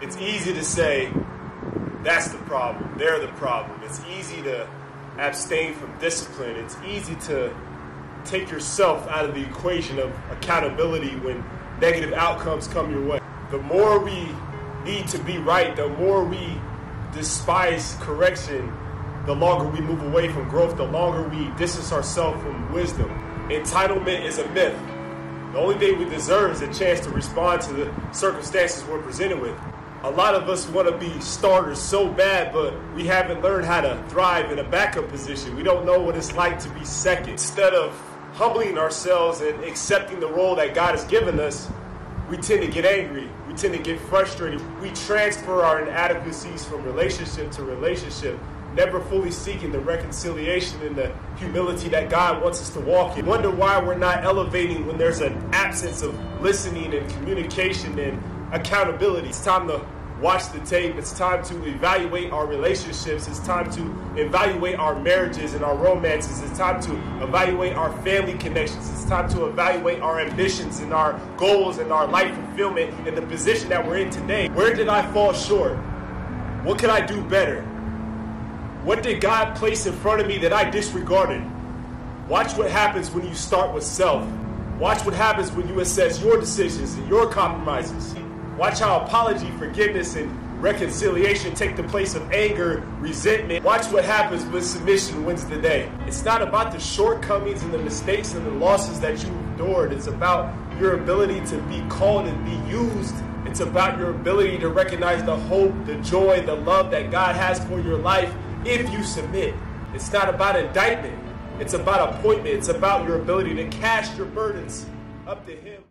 It's easy to say, that's the problem, they're the problem. It's easy to abstain from discipline. It's easy to take yourself out of the equation of accountability when negative outcomes come your way. The more we need to be right, the more we despise correction, the longer we move away from growth, the longer we distance ourselves from wisdom. Entitlement is a myth. The only thing we deserve is a chance to respond to the circumstances we're presented with. A lot of us want to be starters so bad, but we haven't learned how to thrive in a backup position. We don't know what it's like to be second. Instead of humbling ourselves and accepting the role that God has given us, we tend to get angry. We tend to get frustrated. We transfer our inadequacies from relationship to relationship, never fully seeking the reconciliation and the humility that God wants us to walk in. Wonder why we're not elevating when there's an absence of listening and communication and accountability. It's time to watch the tape. It's time to evaluate our relationships. It's time to evaluate our marriages and our romances. It's time to evaluate our family connections. It's time to evaluate our ambitions and our goals and our life fulfillment and the position that we're in today. Where did I fall short? What could I do better? What did God place in front of me that I disregarded? Watch what happens when you start with self. Watch what happens when you assess your decisions and your compromises. Watch how apology, forgiveness, and reconciliation take the place of anger, resentment. Watch what happens when submission wins the day. It's not about the shortcomings and the mistakes and the losses that you endured. It's about your ability to be called and be used. It's about your ability to recognize the hope, the joy, the love that God has for your life if you submit. It's not about indictment. It's about appointment. It's about your ability to cast your burdens up to Him.